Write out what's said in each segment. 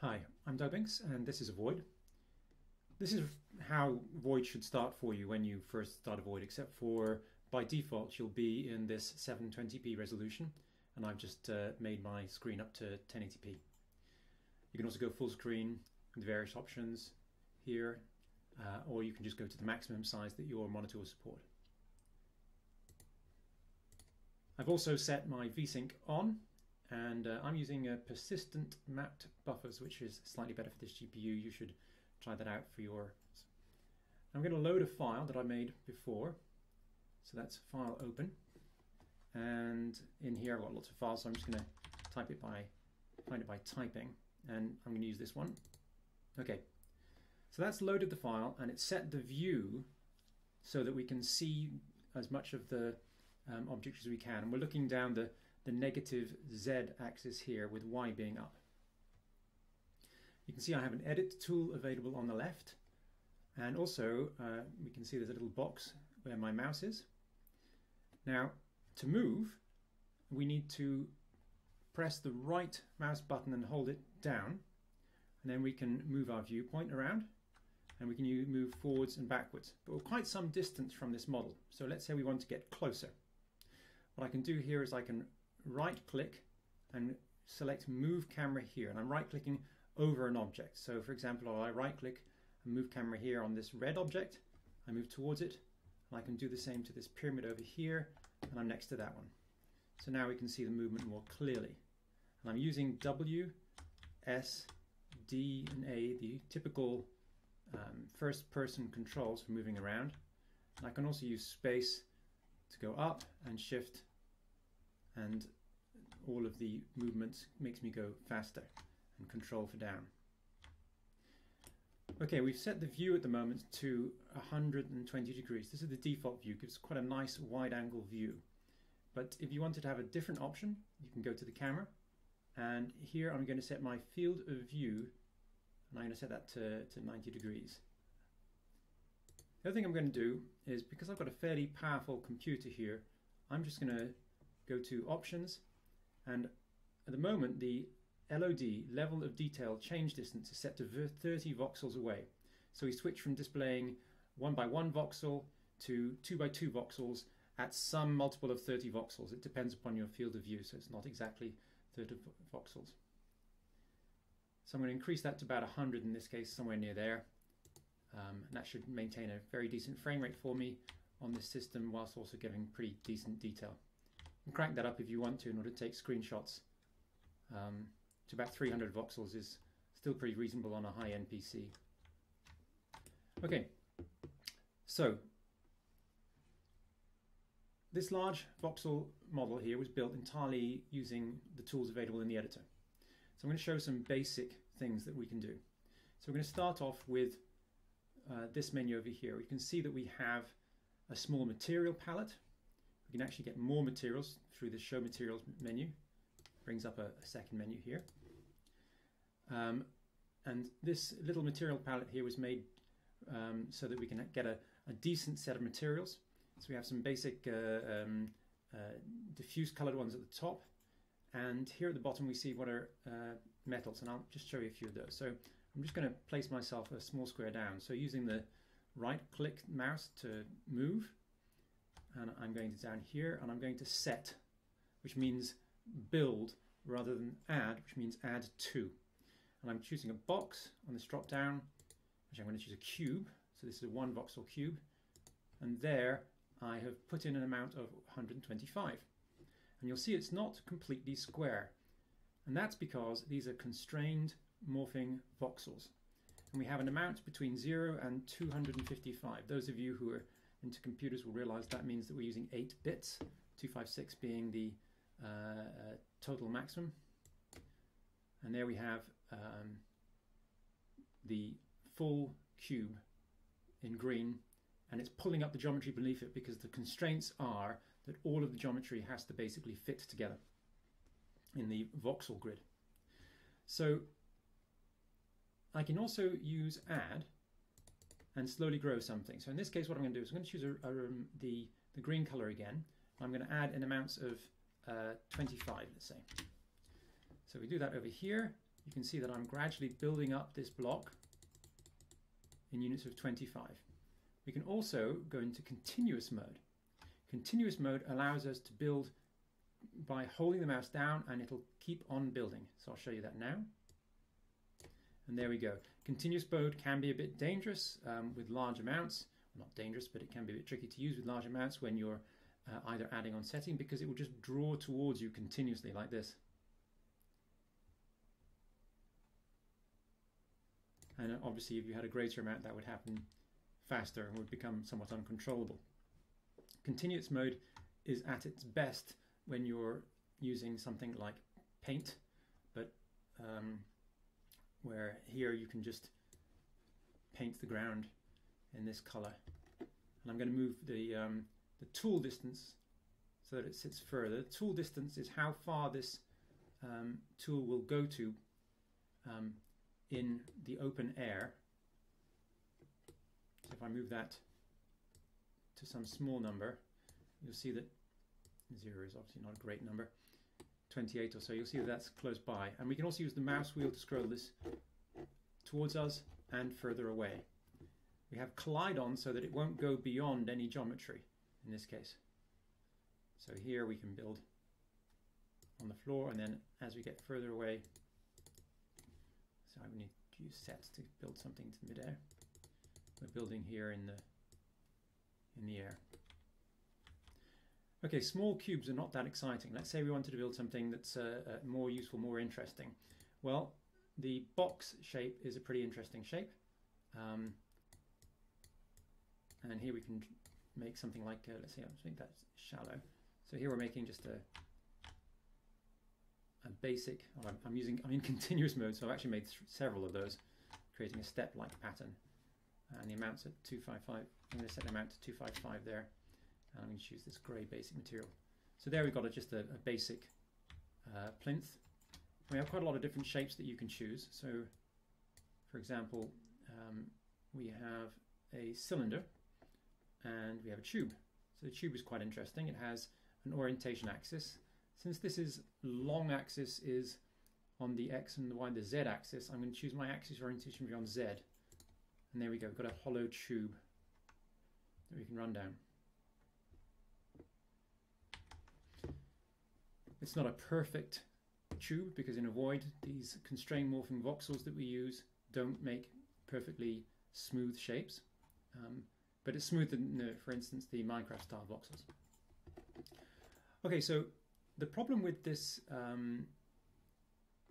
Hi, I'm Doug Binks and this is Avoyd. This is how Avoyd should start for you when you first start Avoyd, except for by default you'll be in this 720p resolution and I've just uh, made my screen up to 1080p. You can also go full screen with various options here uh, or you can just go to the maximum size that your monitor will support. I've also set my VSync on and uh, I'm using a persistent mapped buffers which is slightly better for this GPU. You should try that out for your. I'm going to load a file that I made before so that's file open and in here I've got lots of files so I'm just going to type it by find it by typing and I'm going to use this one. Okay so that's loaded the file and it's set the view so that we can see as much of the um, object as we can and we're looking down the the negative z axis here with y being up. You can see I have an edit tool available on the left and also uh, we can see there's a little box where my mouse is. Now to move we need to press the right mouse button and hold it down and then we can move our viewpoint around and we can move forwards and backwards but we're quite some distance from this model so let's say we want to get closer. What I can do here is I can right click and select move camera here and I'm right clicking over an object. So for example I right click and move camera here on this red object. I move towards it and I can do the same to this pyramid over here and I'm next to that one. So now we can see the movement more clearly. And I'm using W S D and A the typical um, first person controls for moving around. And I can also use space to go up and shift and all of the movements makes me go faster and control for down. Okay, we've set the view at the moment to 120 degrees. This is the default view, gives quite a nice wide angle view. But if you wanted to have a different option, you can go to the camera and here I'm going to set my field of view and I'm going to set that to, to 90 degrees. The other thing I'm going to do is because I've got a fairly powerful computer here, I'm just going to go to options and at the moment the LOD, level of detail change distance is set to 30 voxels away. So we switch from displaying 1 by 1 voxel to 2 by 2 voxels at some multiple of 30 voxels. It depends upon your field of view, so it's not exactly 30 voxels. So I'm going to increase that to about 100 in this case, somewhere near there. Um, and that should maintain a very decent frame rate for me on this system whilst also giving pretty decent detail crank that up if you want to in order to take screenshots. Um, to about 300 voxels is still pretty reasonable on a high-end PC. Okay, so this large voxel model here was built entirely using the tools available in the editor. So I'm going to show some basic things that we can do. So we're going to start off with uh, this menu over here. You can see that we have a small material palette we can actually get more materials through the show materials menu. Brings up a, a second menu here. Um, and this little material palette here was made um, so that we can get a, a, decent set of materials. So we have some basic uh, um, uh, diffuse colored ones at the top. And here at the bottom we see what are uh, metals and I'll just show you a few of those. So I'm just going to place myself a small square down. So using the right click mouse to move and I'm going to down here and I'm going to set which means build rather than add which means add to. And I'm choosing a box on this drop down which I'm going to choose a cube. So this is a one voxel cube. And there I have put in an amount of 125 and you'll see it's not completely square. And that's because these are constrained morphing voxels. And we have an amount between 0 and 255 those of you who are into computers will realize that means that we're using 8 bits, 256 being the uh, uh, total maximum. And there we have um, the full cube in green and it's pulling up the geometry beneath it because the constraints are that all of the geometry has to basically fit together in the voxel grid. So I can also use add and slowly grow something. So in this case, what I'm going to do is I'm going to choose a, a, the, the green color again. I'm going to add in amounts of uh, 25, let's say. So we do that over here. you can see that I'm gradually building up this block in units of 25. We can also go into continuous mode. Continuous mode allows us to build by holding the mouse down and it'll keep on building. So I'll show you that now. And there we go. Continuous mode can be a bit dangerous um, with large amounts. Well, not dangerous, but it can be a bit tricky to use with large amounts when you're uh, either adding on setting because it will just draw towards you continuously like this. And uh, obviously if you had a greater amount that would happen faster and would become somewhat uncontrollable. Continuous mode is at its best when you're using something like paint, but um, where here you can just paint the ground in this color. And I'm going to move the, um, the tool distance so that it sits further. The tool distance is how far this um, tool will go to um, in the open air. So if I move that to some small number, you'll see that 0 is obviously not a great number. 28 or so, you'll see that that's close by. And we can also use the mouse wheel to scroll this towards us and further away. We have collide on so that it won't go beyond any geometry in this case. So here we can build on the floor and then as we get further away, so I need to use sets to build something to midair. We're building here in the in the air. Okay, small cubes are not that exciting. Let's say we wanted to build something that's uh, uh, more useful, more interesting. Well, the box shape is a pretty interesting shape. Um, and here we can make something like, uh, let's see, I think that's shallow. So here we're making just a, a basic, oh, I'm, using, I'm in continuous mode, so I've actually made several of those, creating a step-like pattern. And the amount's at 255, I'm to set the amount to 255 there and I'm going to choose this grey basic material. So there we've got a, just a, a basic uh, plinth. We have quite a lot of different shapes that you can choose. So for example, um, we have a cylinder and we have a tube. So the tube is quite interesting. It has an orientation axis. Since this is long axis is on the X and the Y, the Z axis, I'm going to choose my axis orientation to be on Z. And there we go, we've got a hollow tube that we can run down. It's not a perfect tube because in Avoyd, these constrained morphing voxels that we use don't make perfectly smooth shapes. Um, but it's smoother than, for instance, the Minecraft style voxels. Okay, so the problem with this um,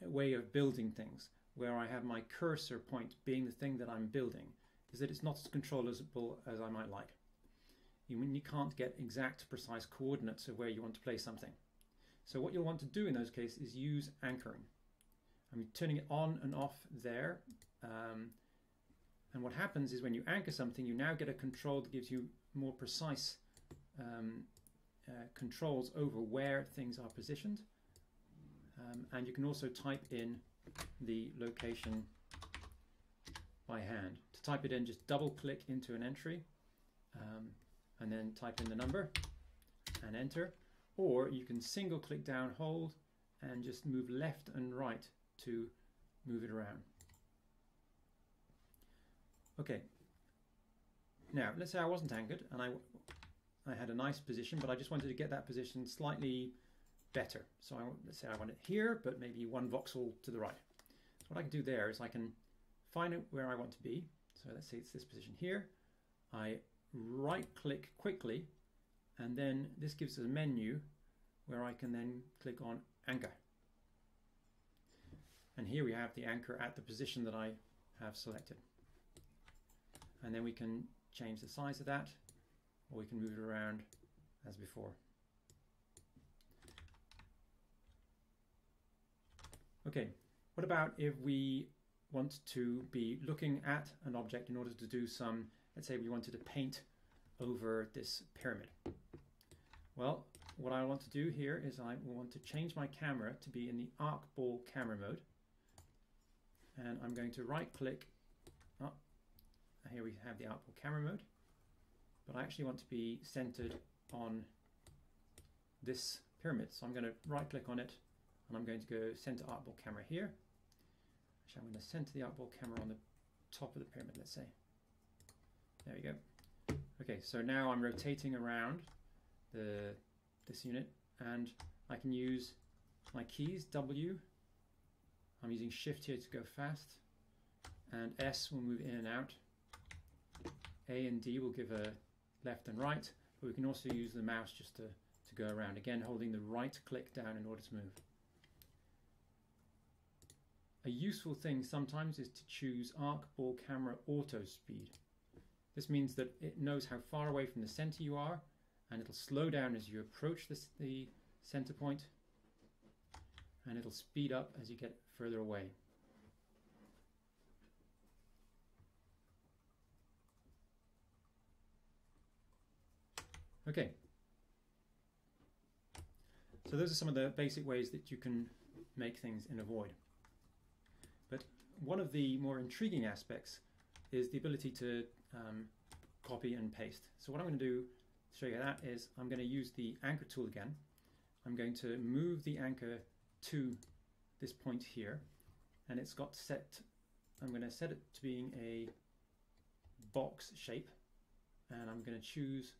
way of building things, where I have my cursor point being the thing that I'm building, is that it's not as controllable as I might like. You, you can't get exact, precise coordinates of where you want to place something. So what you'll want to do in those cases is use anchoring. I'm turning it on and off there. Um, and what happens is when you anchor something, you now get a control that gives you more precise um, uh, controls over where things are positioned. Um, and you can also type in the location by hand. To type it in, just double click into an entry um, and then type in the number and enter or you can single click down hold and just move left and right to move it around. Okay, now let's say I wasn't anchored and I, I had a nice position but I just wanted to get that position slightly better. So I, let's say I want it here but maybe one voxel to the right. So what I can do there is I can find out where I want to be. So let's say it's this position here. I right click quickly and then this gives us a menu where I can then click on anchor. And here we have the anchor at the position that I have selected. And then we can change the size of that or we can move it around as before. Okay, what about if we want to be looking at an object in order to do some, let's say we wanted to paint over this pyramid. Well, what I want to do here is I want to change my camera to be in the arc ball camera mode. And I'm going to right click, oh, here we have the arc ball camera mode, but I actually want to be centered on this pyramid. So I'm going to right click on it and I'm going to go center arc ball camera here. Actually, I'm going to center the arc ball camera on the top of the pyramid, let's say. There we go. Okay, so now I'm rotating around the this unit and I can use my keys W. I'm using shift here to go fast and S will move in and out. A and D will give a left and right but we can also use the mouse just to, to go around again holding the right click down in order to move. A useful thing sometimes is to choose arc ball camera auto speed. This means that it knows how far away from the center you are and it'll slow down as you approach this, the center point and it'll speed up as you get further away. Okay. So those are some of the basic ways that you can make things in Avoyd. But one of the more intriguing aspects is the ability to um, copy and paste. So what I'm going to do show you that is I'm going to use the anchor tool again. I'm going to move the anchor to this point here and it's got set I'm going to set it to being a box shape and I'm going to choose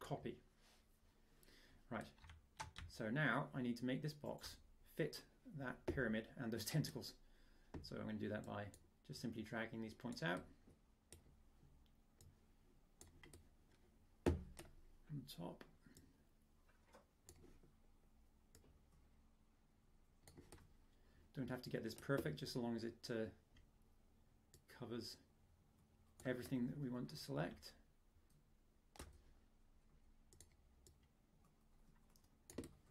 copy. Right so now I need to make this box fit that pyramid and those tentacles. So I'm going to do that by just simply dragging these points out on top Don't have to get this perfect, just as long as it uh, covers everything that we want to select.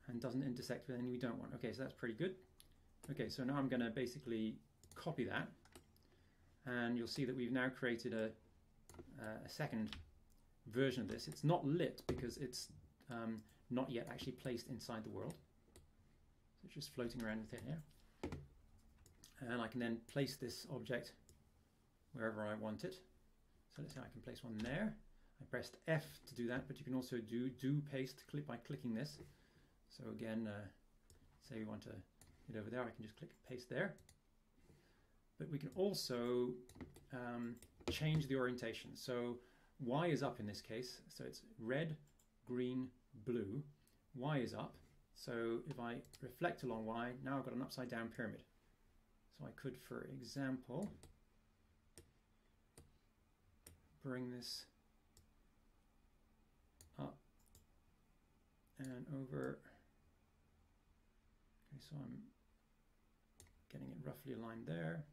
And doesn't intersect with any we don't want. Okay, so that's pretty good. Okay, so now I'm going to basically copy that. And you'll see that we've now created a, uh, a second version of this. It's not lit because it's um, not yet actually placed inside the world. So it's just floating around within here and I can then place this object wherever I want it. So let's say I can place one there. I pressed F to do that, but you can also do do paste click by clicking this. So again, uh, say we want to get over there, I can just click paste there. But we can also um, change the orientation. So Y is up in this case, so it's red, green, blue. Y is up. So if I reflect along Y, now I've got an upside down pyramid. So I could, for example, bring this up and over. Okay, so I'm getting it roughly aligned there.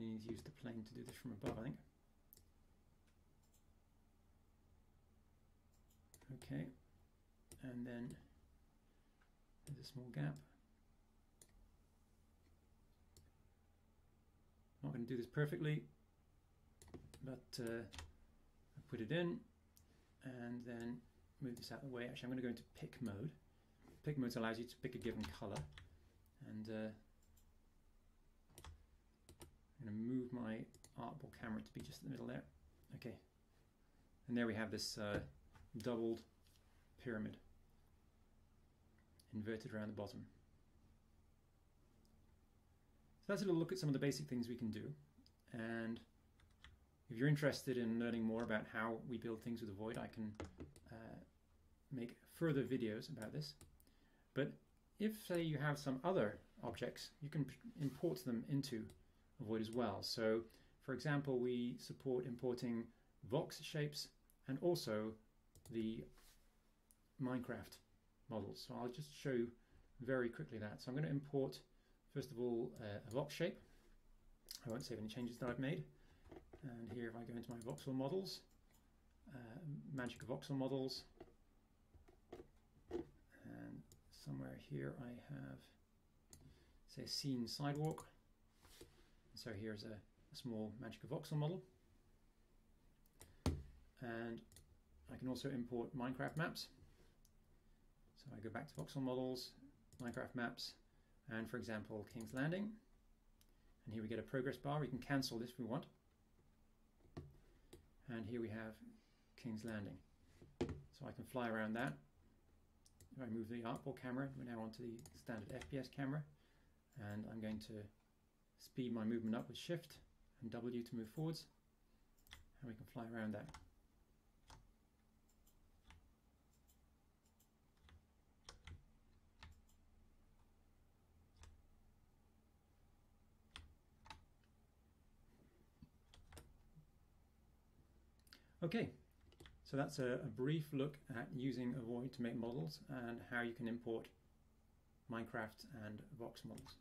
You need to use the plane to do this from above, I think. Okay and then there's a small gap. Not going to do this perfectly, but uh, I put it in and then move this out of the way. Actually, I'm going to go into pick mode. Pick mode allows you to pick a given color and uh, Going to move my arc ball camera to be just in the middle there. Okay, and there we have this uh, doubled pyramid inverted around the bottom. So that's a little look at some of the basic things we can do. And if you're interested in learning more about how we build things with Avoyd, I can uh, make further videos about this. But if, say, you have some other objects, you can import them into Avoyd as well. So, for example, we support importing Vox shapes and also the Minecraft models. So I'll just show you very quickly that. So I'm going to import, first of all, uh, a Vox shape. I won't save any changes that I've made. And here, if I go into my voxel models, uh, MagicaVoxel models, and somewhere here I have, say, scene sidewalk. So here's a, a small MagicaVoxel model. And I can also import Minecraft maps. So I go back to voxel models, Minecraft maps, and for example, King's Landing. And here we get a progress bar. We can cancel this if we want. And here we have King's Landing. So I can fly around that if I move the arc ball camera, we're now onto the standard FPS camera, and I'm going to speed my movement up with Shift and W to move forwards, and we can fly around that. Okay, so that's a, a, brief look at using Avoyd to make models and how you can import Minecraft and Vox models.